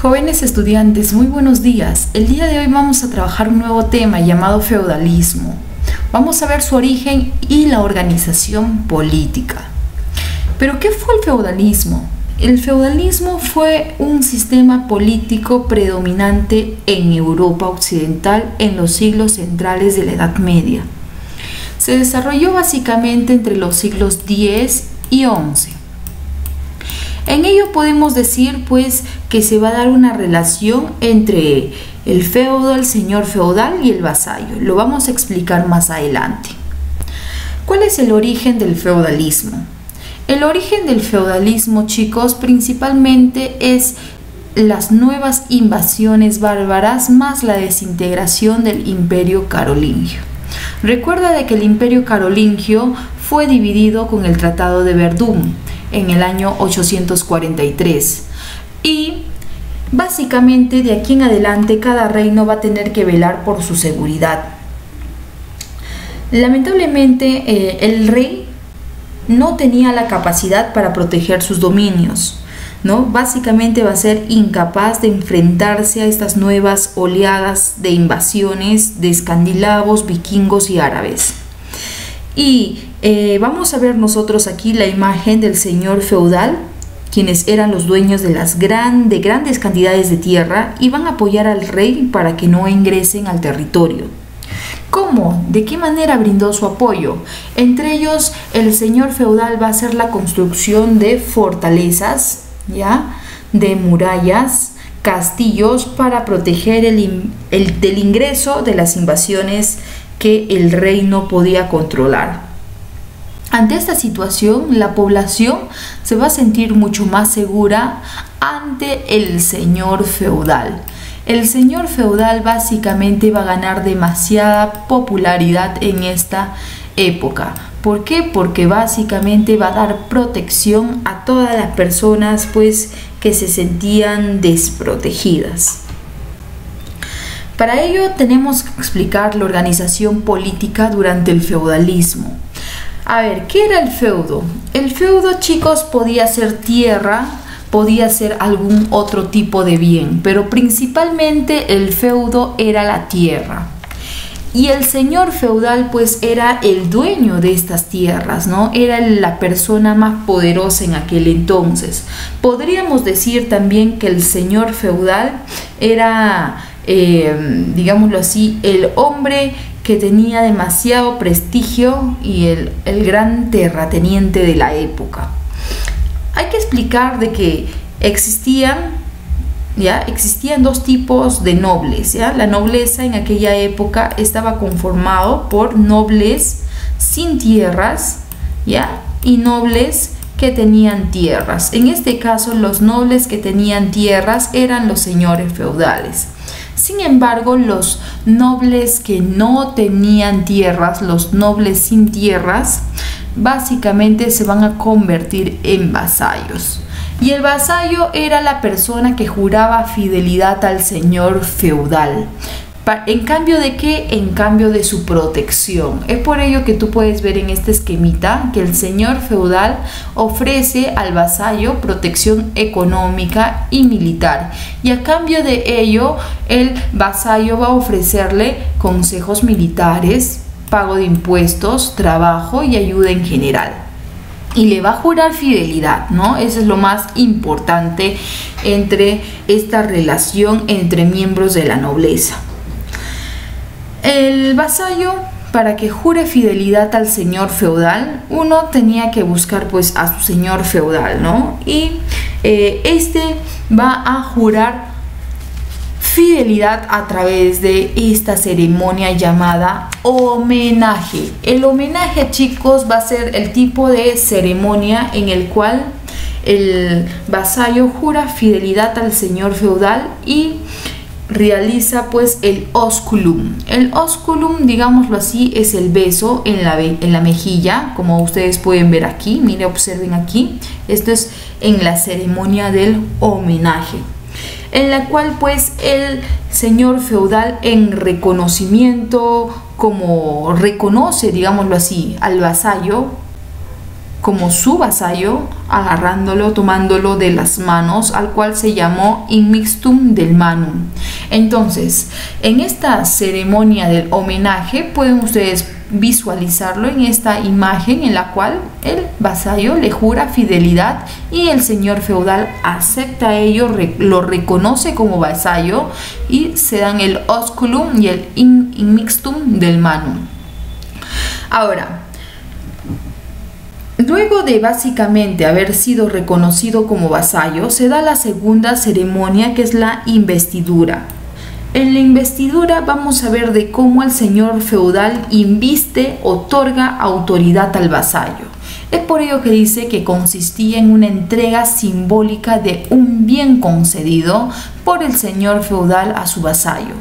Jóvenes estudiantes, muy buenos días. El día de hoy vamos a trabajar un nuevo tema llamado feudalismo. Vamos a ver su origen y la organización política. Pero ¿qué fue el feudalismo? El feudalismo fue un sistema político predominante en Europa Occidental en los siglos centrales de la Edad Media. Se desarrolló básicamente entre los siglos X y XI. En ello podemos decir pues que se va a dar una relación entre el feudo, el señor feudal y el vasallo. Lo vamos a explicar más adelante. ¿Cuál es el origen del feudalismo? El origen del feudalismo, chicos, principalmente es las nuevas invasiones bárbaras más la desintegración del imperio carolingio. Recuerda de que el imperio carolingio fue dividido con el Tratado de Verdún en el año 843 y básicamente de aquí en adelante cada reino va a tener que velar por su seguridad. Lamentablemente eh, el rey no tenía la capacidad para proteger sus dominios. ¿no? Básicamente va a ser incapaz de enfrentarse a estas nuevas oleadas de invasiones de escandinavos, vikingos y árabes. Y eh, vamos a ver nosotros aquí la imagen del señor feudal, quienes eran los dueños de las grandes cantidades de tierra y van a apoyar al rey para que no ingresen al territorio. ¿Cómo? ¿De qué manera brindó su apoyo? Entre ellos, el señor feudal va a hacer la construcción de fortalezas, ¿ya? De murallas, castillos para proteger el, del ingreso de las invasiones que el rey no podía controlar. Ante esta situación, la población se va a sentir mucho más segura ante el señor feudal. El señor feudal básicamente va a ganar demasiada popularidad en esta época. ¿Por qué? Porque básicamente va a dar protección a todas las personas pues que se sentían desprotegidas. Para ello tenemos que explicar la organización política durante el feudalismo. A ver, ¿qué era el feudo? El feudo, chicos, podía ser tierra, podía ser algún otro tipo de bien, pero principalmente el feudo era la tierra. Y el señor feudal pues era el dueño de estas tierras, ¿no? Era la persona más poderosa en aquel entonces. Podríamos decir también que el señor feudal era, eh, digámoslo así, el hombre que tenía demasiado prestigio y el, gran terrateniente de la época. Hay que explicar de que existían ¿Ya? Existían dos tipos de nobles, ¿ya? La nobleza en aquella época estaba conformado por nobles sin tierras, ¿ya? Y nobles que tenían tierras. En este caso, los nobles que tenían tierras eran los señores feudales. Sin embargo, los nobles que no tenían tierras, los nobles sin tierras, básicamente se van a convertir en vasallos. Y el vasallo era la persona que juraba fidelidad al señor feudal. ¿En cambio de qué? En cambio de su protección. Es por ello que tú puedes ver en este esquemita que el señor feudal ofrece al vasallo protección económica y militar. Y a cambio de ello, el vasallo va a ofrecerle consejos militares, pago de impuestos, trabajo y ayuda en general y le va a jurar fidelidad, ¿no? Eso es lo más importante entre esta relación entre miembros de la nobleza. El vasallo, para que jure fidelidad al señor feudal, uno tenía que buscar pues a su señor feudal, ¿no? Y eh, este va a jurar fidelidad a través de esta ceremonia llamada homenaje. El homenaje, chicos, va a ser el tipo de ceremonia en el cual el vasallo jura fidelidad al señor feudal y realiza pues el osculum. El osculum, digámoslo así, es el beso en la, en la mejilla, como ustedes pueden ver aquí, mire, observen aquí. Esto es en la ceremonia del homenaje, en la cual pues el señor feudal en reconocimiento, como reconoce, digámoslo así, al vasallo, como su vasallo, agarrándolo, tomándolo de las manos, al cual se llamó Inmixtum del Manum. Entonces, en esta ceremonia del homenaje pueden ustedes visualizarlo en esta imagen en la cual el vasallo le jura fidelidad y el señor feudal acepta ello, lo reconoce como vasallo y se dan el osculum y el inmixtum del manum. Ahora, Luego de básicamente haber sido reconocido como vasallo, se da la segunda ceremonia que es la investidura. En la investidura vamos a ver de cómo el señor feudal inviste, otorga autoridad al vasallo. Es por ello que dice que consistía en una entrega simbólica de un bien concedido por el señor feudal a su vasallo.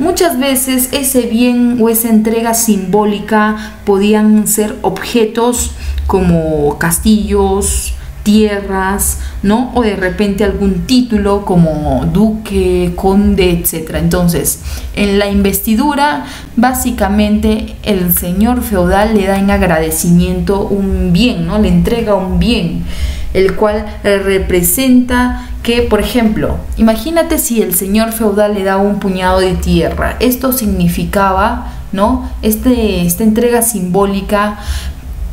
Muchas veces ese bien o esa entrega simbólica podían ser objetos como castillos, tierras, ¿no? O de repente algún título como duque, conde, etc. Entonces, en la investidura, básicamente el señor feudal le da en agradecimiento un bien, ¿no? Le entrega un bien, el cual representa que, por ejemplo, imagínate si el señor feudal le da un puñado de tierra. Esto significaba, ¿no? Este, esta entrega simbólica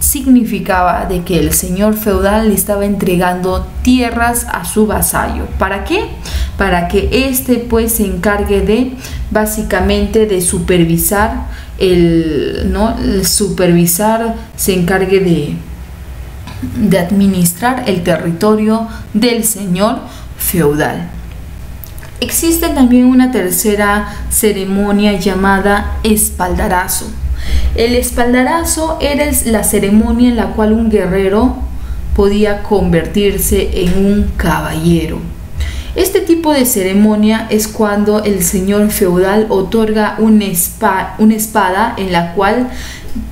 significaba de que el señor feudal le estaba entregando tierras a su vasallo. ¿Para qué? Para que éste pues se encargue de básicamente de supervisar el, ¿no? supervisar, se encargue de, de administrar el territorio del señor feudal. Existe también una tercera ceremonia llamada espaldarazo el espaldarazo era la ceremonia en la cual un guerrero podía convertirse en un caballero. Este tipo de ceremonia es cuando el señor feudal otorga una, espada en la cual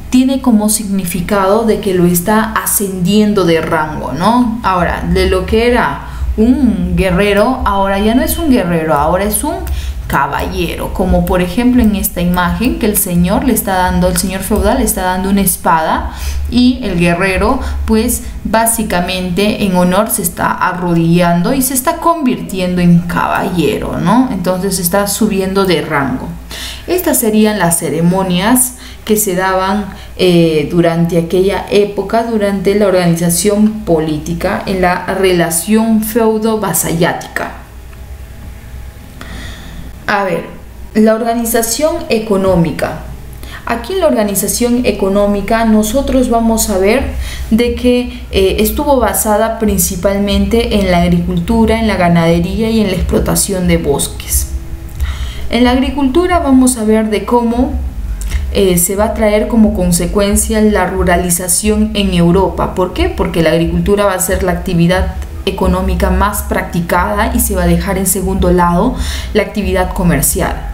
tiene como significado de que lo está ascendiendo de rango, ¿no? Ahora, de lo que era un guerrero, ahora ya no es un guerrero, ahora es un caballero, como por ejemplo en esta imagen que el señor le está dando, el señor feudal le está dando una espada y el guerrero pues básicamente en honor se está arrodillando y se está convirtiendo en caballero, ¿no? Entonces está subiendo de rango. Estas serían las ceremonias que se daban eh, durante aquella época, durante la organización política, en la relación feudo-vasallática. A ver, la organización económica. Aquí en la organización económica nosotros vamos a ver de que eh, estuvo basada principalmente en la agricultura, en la ganadería y en la explotación de bosques. En la agricultura vamos a ver de cómo eh, se va a traer como consecuencia la ruralización en Europa. ¿Por qué? Porque la agricultura va a ser la actividad económica más practicada y se va a dejar en segundo lado la actividad comercial.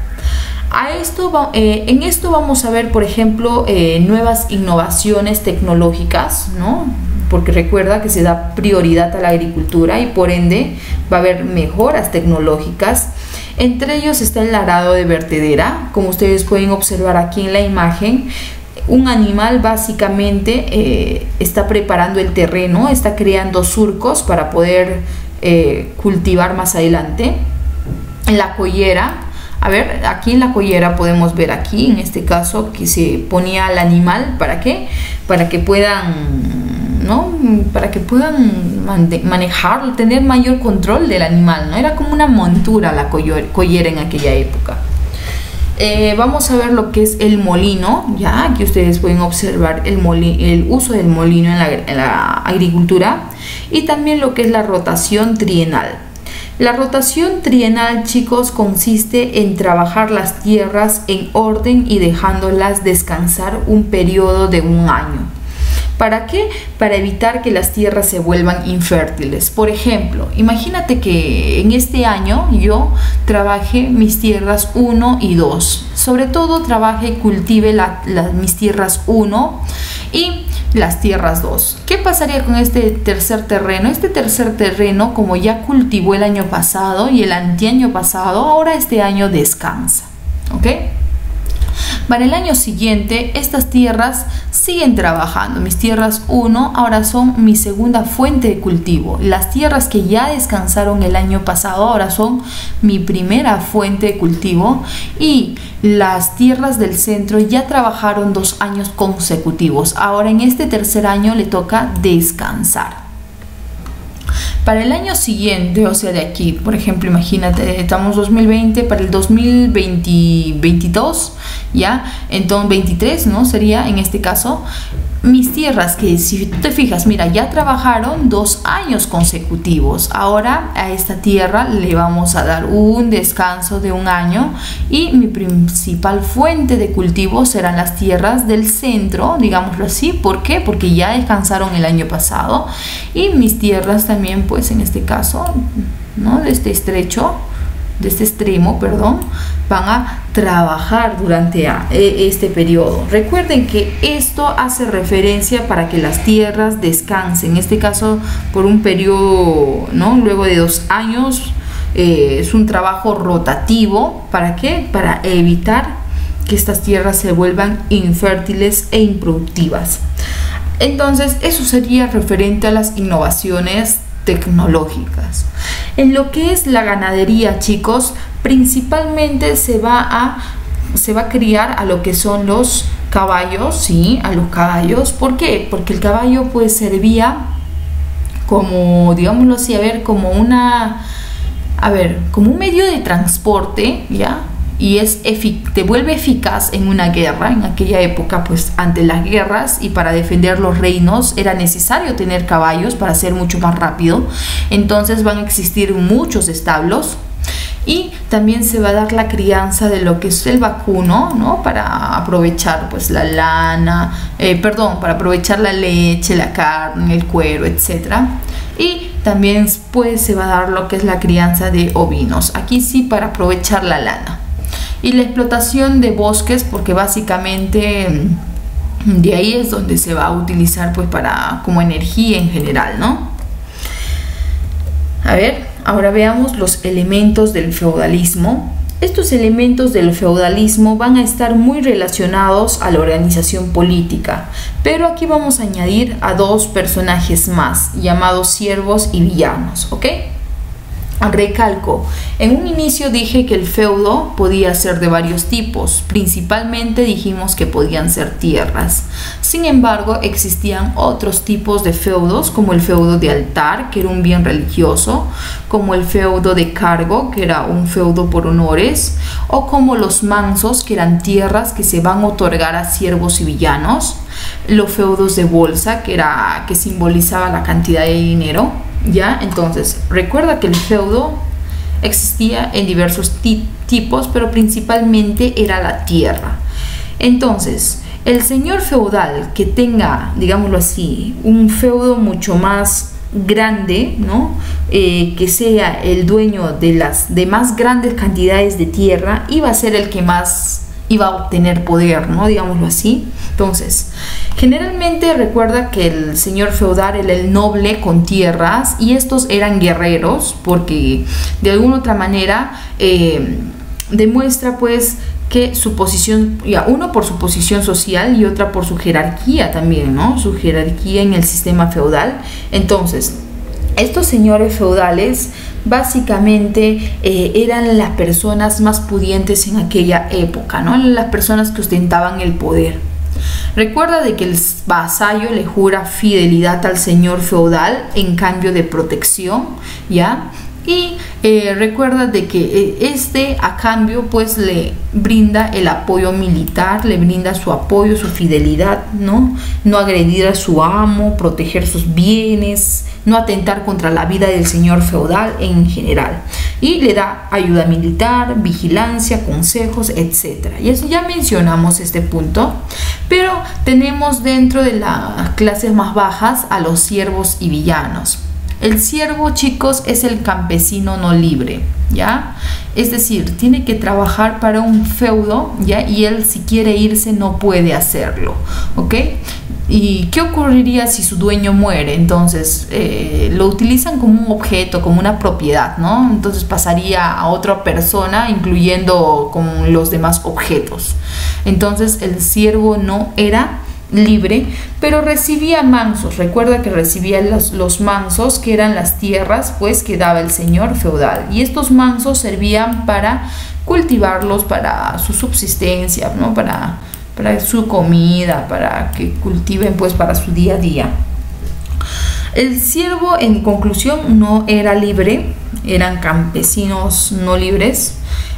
A esto, eh, en esto vamos a ver, por ejemplo, eh, nuevas innovaciones tecnológicas, ¿no? porque recuerda que se da prioridad a la agricultura y por ende va a haber mejoras tecnológicas. Entre ellos está el arado de vertedera, como ustedes pueden observar aquí en la imagen, un animal básicamente eh, está preparando el terreno, está creando surcos para poder eh, cultivar más adelante. En la collera, a ver, aquí en la collera podemos ver aquí, en este caso, que se ponía al animal, ¿para qué? Para que puedan, ¿no? Para que puedan manejar, tener mayor control del animal, ¿no? Era como una montura la collera en aquella época. Eh, vamos a ver lo que es el molino, ya aquí ustedes pueden observar el, el uso del molino en la, en la agricultura y también lo que es la rotación trienal. La rotación trienal, chicos, consiste en trabajar las tierras en orden y dejándolas descansar un periodo de un año. ¿Para qué? Para evitar que las tierras se vuelvan infértiles. Por ejemplo, imagínate que en este año yo trabaje mis tierras 1 y 2. Sobre todo trabaje y cultive mis tierras 1 y las tierras 2. ¿Qué pasaría con este tercer terreno? Este tercer terreno, como ya cultivó el año pasado y el anteaño pasado, ahora este año descansa. ¿Ok? Para el año siguiente, estas tierras siguen trabajando. Mis tierras 1 ahora son mi segunda fuente de cultivo. Las tierras que ya descansaron el año pasado ahora son mi primera fuente de cultivo. Y las tierras del centro ya trabajaron dos años consecutivos. Ahora en este tercer año le toca descansar. Para el año siguiente, o sea, de aquí, por ejemplo, imagínate, estamos 2020, para el 2022, ¿ya? Entonces, 23, ¿no? Sería en este caso, mis tierras que si te fijas, mira, ya trabajaron dos años consecutivos. Ahora a esta tierra le vamos a dar un descanso de un año y mi principal fuente de cultivo serán las tierras del centro, digámoslo así. ¿Por qué? Porque ya descansaron el año pasado y mis tierras también, pues en este caso, ¿no? De este estrecho de este extremo, perdón, van a trabajar durante e, este periodo. Recuerden que esto hace referencia para que las tierras descansen, en este caso por un periodo, ¿no? Luego de dos años, eh, es un trabajo rotativo, ¿para qué? Para evitar que estas tierras se vuelvan infértiles e improductivas. Entonces, eso sería referente a las innovaciones tecnológicas. En lo que es la ganadería, chicos, principalmente se va a se va a criar a lo que son los caballos, sí, a los caballos. ¿Por qué? Porque el caballo pues servía como, digámoslo así, a ver, como una, a ver, como un medio de transporte, ¿ya? Y es te vuelve eficaz en una guerra. En aquella época, pues ante las guerras y para defender los reinos era necesario tener caballos para ser mucho más rápido. Entonces van a existir muchos establos y también se va a dar la crianza de lo que es el vacuno, ¿no? Para aprovechar pues la lana, eh, perdón, para aprovechar la leche, la carne, el cuero, etc. Y también pues se va a dar lo que es la crianza de ovinos. Aquí sí para aprovechar la lana y la explotación de bosques porque básicamente mm, de ahí es donde se va a utilizar pues para como energía en general, ¿no? A ver, ahora veamos los elementos del feudalismo. Estos elementos del feudalismo van a estar muy relacionados a la organización política, pero aquí vamos a añadir a dos personajes más, llamados siervos y villanos, ¿ok? Recalco, en un inicio dije que el feudo podía ser de varios tipos, principalmente dijimos que podían ser tierras. Sin embargo, existían otros tipos de feudos, como el feudo de altar, que era un bien religioso, como el feudo de cargo, que era un feudo por honores, o como los mansos, que eran tierras que se van a otorgar a siervos y villanos, los feudos de bolsa, que era que simbolizaba la cantidad de dinero, ¿Ya? Entonces, recuerda que el feudo existía en diversos tipos, pero principalmente era la tierra. Entonces, el señor feudal que tenga, digámoslo así, un feudo mucho más grande, ¿no? Eh, que sea el dueño de las de más grandes cantidades de tierra, iba a ser el que más iba a obtener poder, ¿no? Digámoslo así. Entonces, generalmente recuerda que el señor feudal era el noble con tierras y estos eran guerreros porque de alguna otra manera eh, demuestra pues que su posición, ya, uno por su posición social y otra por su jerarquía también, ¿no? Su jerarquía en el sistema feudal. Entonces, estos señores feudales básicamente eh, eran las personas más pudientes en aquella época, ¿no? Las personas que ostentaban el poder. Recuerda de que el vasallo le jura fidelidad al señor feudal en cambio de protección, ¿ya? y eh, recuerda de que eh, este a cambio pues le brinda el apoyo militar, le brinda su apoyo, su fidelidad, ¿no? No agredir a su amo, proteger sus bienes, no atentar contra la vida del señor feudal en general. Y le da ayuda militar, vigilancia, consejos, etc. Y eso ya mencionamos este punto. Pero tenemos dentro de las clases más bajas a los siervos y villanos. El siervo, chicos, es el campesino no libre, ¿ya? Es decir, tiene que trabajar para un feudo, ¿ya? Y él si quiere irse no puede hacerlo, ¿ok? ¿Y qué ocurriría si su dueño muere? Entonces eh, lo utilizan como un objeto, como una propiedad, ¿no? Entonces pasaría a otra persona, incluyendo con los demás objetos. Entonces el siervo no era libre, pero recibía mansos. Recuerda que recibía los, los, mansos, que eran las tierras, pues que daba el señor feudal. Y estos mansos servían para cultivarlos para su subsistencia, ¿no? Para para su comida, para que cultiven pues para su día a día. El siervo en conclusión no era libre, eran campesinos no libres,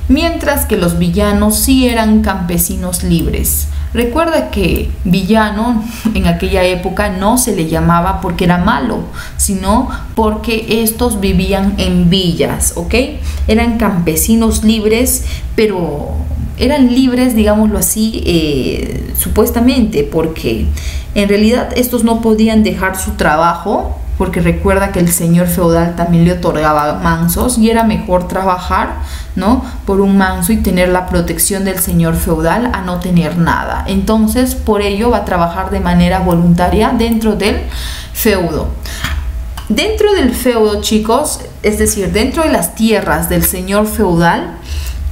mientras que los villanos sí eran campesinos libres. Recuerda que villano en aquella época no se le llamaba porque era malo, sino porque estos vivían en villas, ¿ok? Eran campesinos libres, pero eran libres, digámoslo así, eh, supuestamente, porque en realidad estos no podían dejar su trabajo, porque recuerda que el señor feudal también le otorgaba mansos y era mejor trabajar, ¿no? Por un manso y tener la protección del señor feudal a no tener nada. Entonces, por ello va a trabajar de manera voluntaria dentro del feudo. Dentro del feudo, chicos, es decir, dentro de las tierras del señor feudal,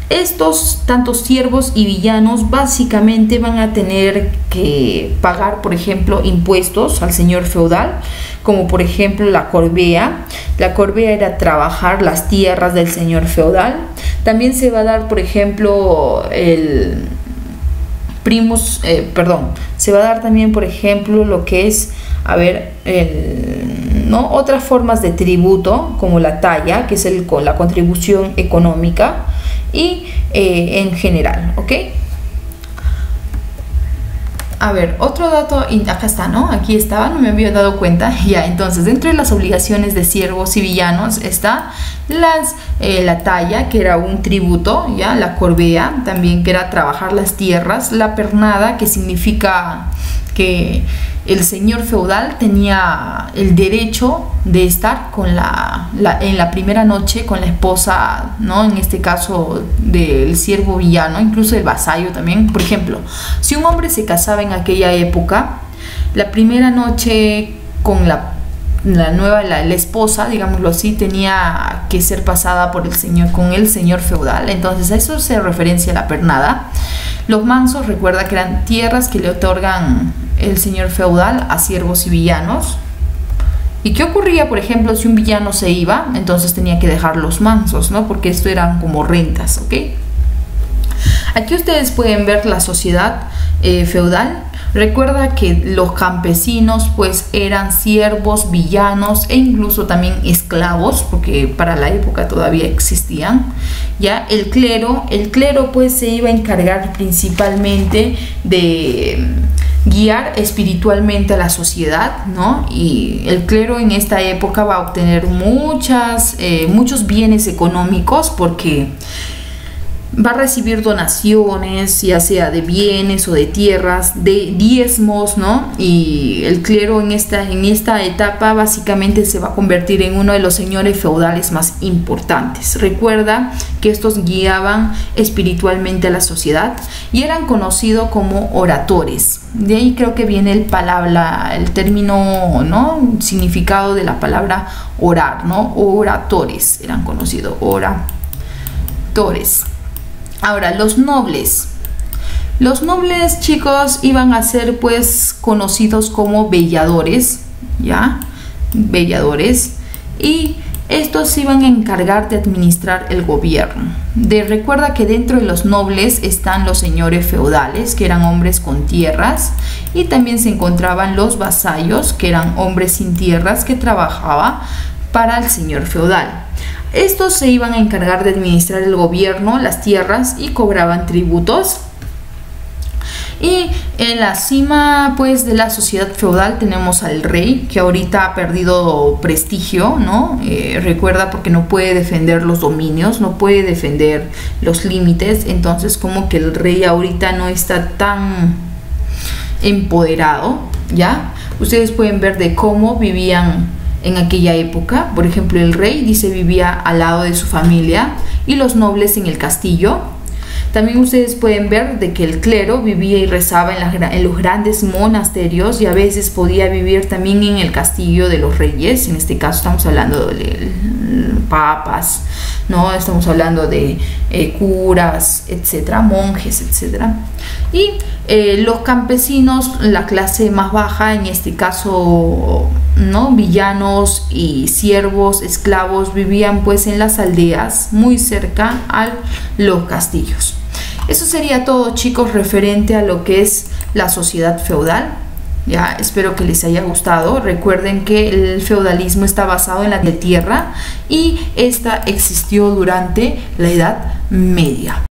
estos tantos siervos y villanos básicamente van a tener que pagar, por ejemplo, impuestos al señor feudal, como por ejemplo la corbea. La corbea era trabajar las tierras del señor feudal. También se va a dar, por ejemplo, el primus, eh, perdón, se va a dar también, por ejemplo, lo que es, a ver, ¿no? otras formas de tributo, como la talla, que es el, la contribución económica y eh, en general, ¿ok? A ver, otro dato, acá está, ¿no? Aquí estaba, no me había dado cuenta. Ya, entonces, dentro de las obligaciones de siervos y villanos está las, eh, la talla, que era un tributo, ya, la corbea, también que era trabajar las tierras, la pernada, que significa que el señor feudal tenía el derecho de estar con la, en la primera noche con la esposa, ¿no? En este caso del siervo villano, incluso el vasallo también. Por ejemplo, si un hombre se casaba en aquella época, la primera noche con la, la nueva, la, esposa, digámoslo así, tenía que ser pasada por el señor, con el señor feudal. Entonces, a eso se referencia la pernada. Los mansos, recuerda que eran tierras que le otorgan el señor feudal a siervos y villanos. ¿Y qué ocurría, por ejemplo, si un villano se iba? Entonces tenía que dejar los mansos, ¿no? Porque esto eran como rentas, ¿ok? Aquí ustedes pueden ver la sociedad eh, feudal. Recuerda que los campesinos pues eran siervos, villanos e incluso también esclavos, porque para la época todavía existían. Ya el clero, el clero pues se iba a encargar principalmente de guiar espiritualmente a la sociedad, ¿no? Y el clero en esta época va a obtener muchas, eh, muchos bienes económicos porque va a recibir donaciones, ya sea de bienes o de tierras, de diezmos, ¿no? Y el clero en esta, en esta etapa básicamente se va a convertir en uno de los señores feudales más importantes. Recuerda que estos guiaban espiritualmente a la sociedad y eran conocidos como oradores. De ahí creo que viene el palabra, el término, ¿no? Significado de la palabra orar, ¿no? Oradores eran conocidos, oradores. Ahora, los nobles. Los nobles, chicos, iban a ser pues conocidos como belladores, ¿ya? Belladores. Y estos iban a encargar de administrar el gobierno. De, recuerda que dentro de los nobles están los señores feudales, que eran hombres con tierras, y también se encontraban los vasallos, que eran hombres sin tierras que trabajaba para el señor feudal. Estos se iban a encargar de administrar el gobierno, las tierras y cobraban tributos. Y en la cima pues de la sociedad feudal tenemos al rey que ahorita ha perdido prestigio, ¿no? Eh, recuerda porque no puede defender los dominios, no puede defender los límites, entonces como que el rey ahorita no está tan empoderado, ¿ya? Ustedes pueden ver de cómo vivían en aquella época. Por ejemplo, el rey dice vivía al lado de su familia y los nobles en el castillo. También ustedes pueden ver de que el clero vivía y rezaba en, los grandes monasterios y a veces podía vivir también en el castillo de los reyes, en este caso estamos hablando de papas, ¿no? Estamos hablando de eh, curas, etcétera, monjes, etcétera. Y eh, los campesinos, la clase más baja, en este caso, ¿no? Villanos y siervos, esclavos, vivían pues en las aldeas muy cerca a los castillos. Eso sería todo chicos referente a lo que es la sociedad feudal. Ya, espero que les haya gustado. Recuerden que el feudalismo está basado en la tierra y esta existió durante la Edad Media.